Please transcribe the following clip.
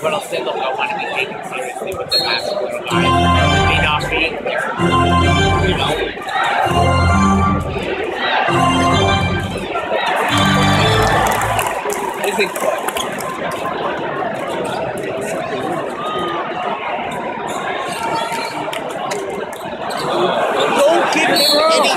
but I'll say, look, I want to be taken seriously with the mask on their not there. You know? Is it good? Don't give me any.